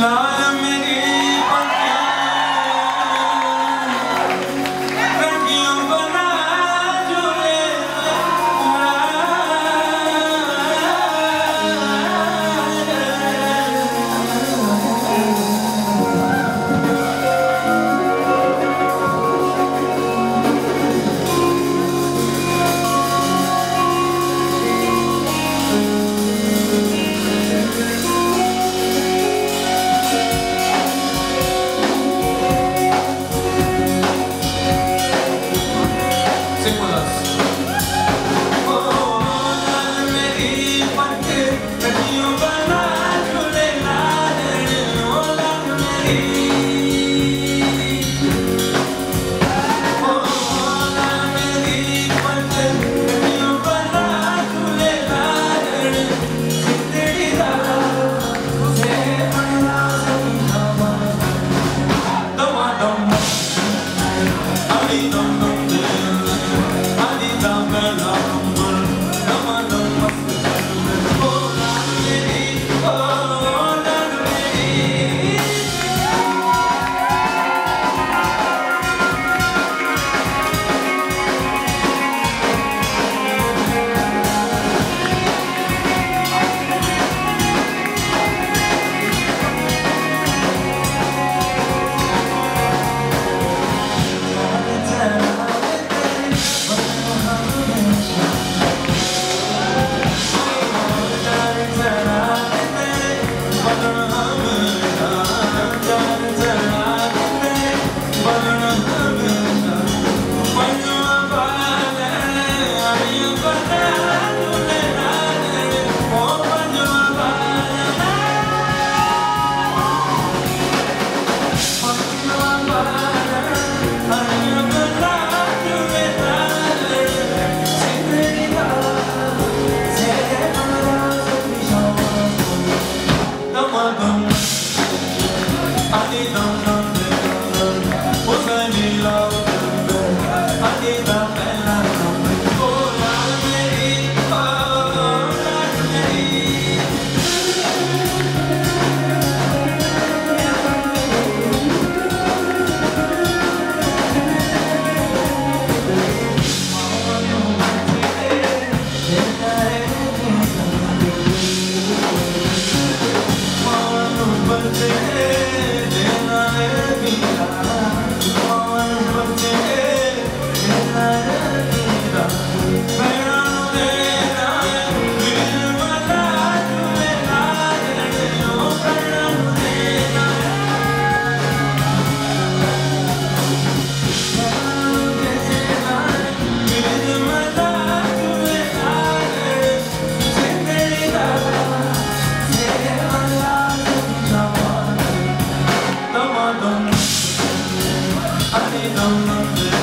not I need a Monday.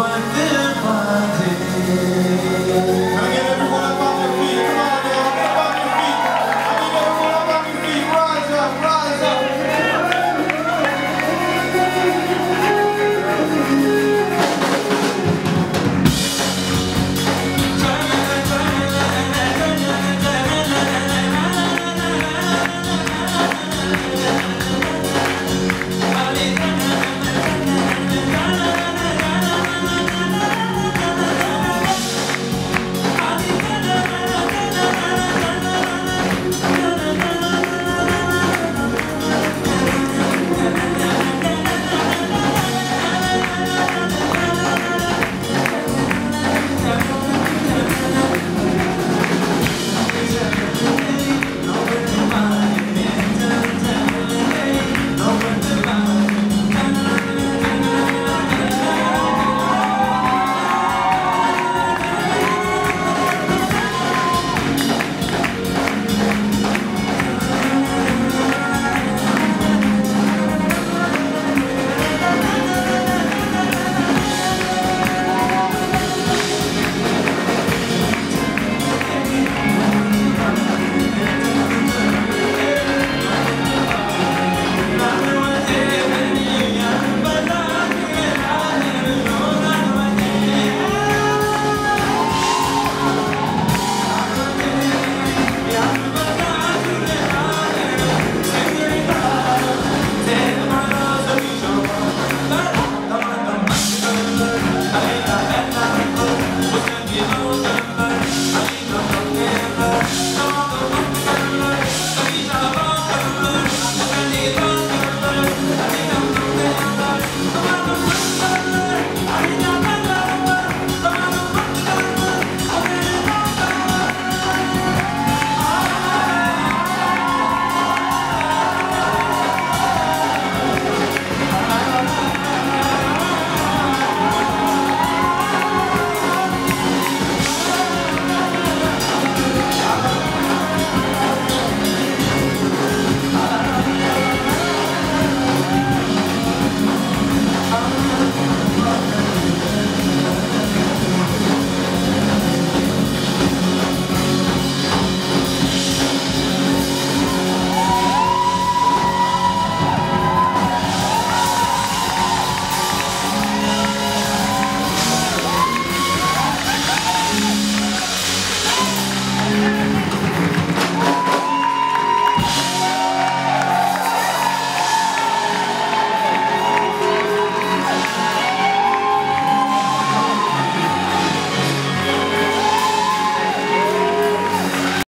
but this